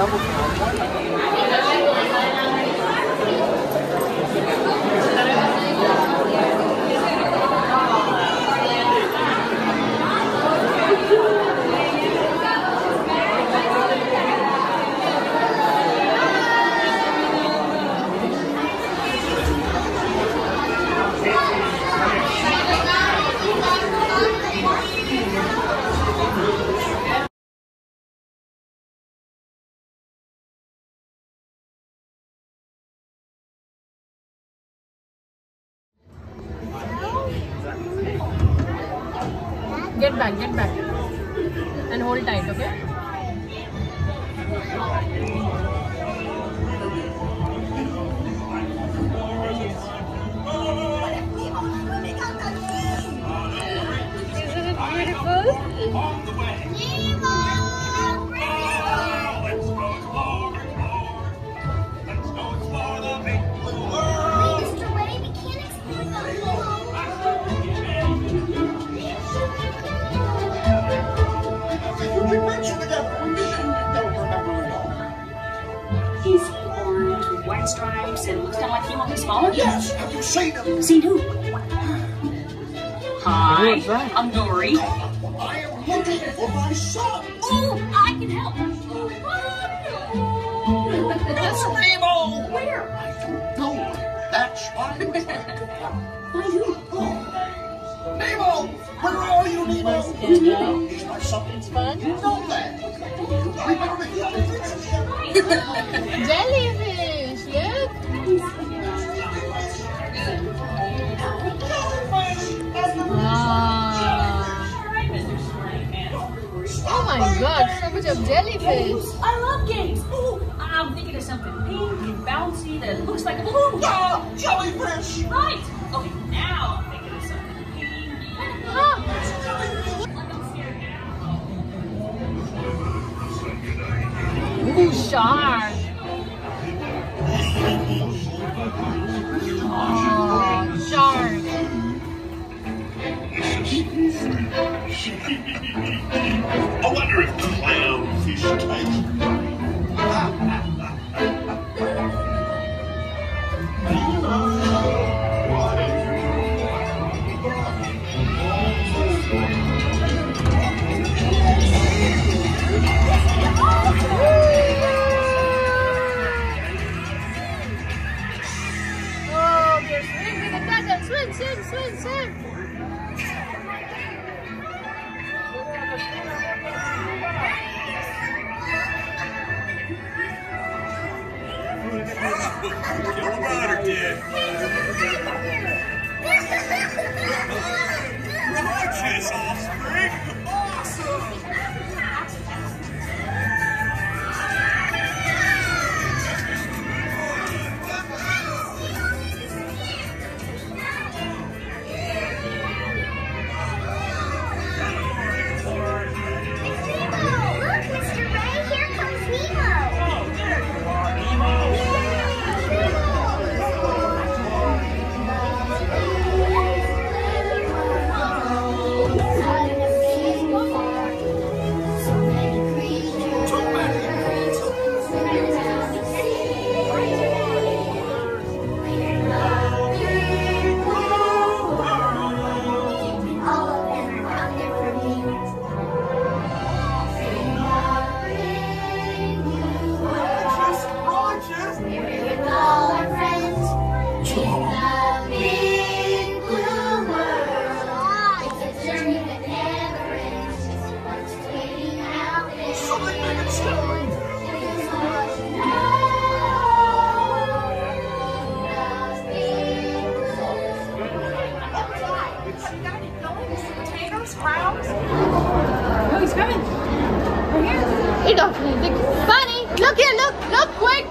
It's Get back, get back. And hold tight, okay? Isn't it beautiful? Stripes and looks kind of like you on his phone. Yes, have you seen him? Seen who? Hi, Who is that? I'm Dory. I am looking for my son. Oh, I can help. It's Nemo. Where? I don't know. That's why I'm trying to find Find who? Nemo. Where are you, Nemo? He's my son. It's fun. You know that. Remember Oh my god, so much of jellyfish. I love games. Ooh, I'm thinking of something pink and bouncy that looks like a balloon. Ah, jellyfish. Right. Okay, now I'm thinking of something pink. and Ah. Ooh, shark. 何? Kill a bird or did. Righteous offspring. Oh, he's coming. Right here. He need the bunny. Look here, look, look, quick.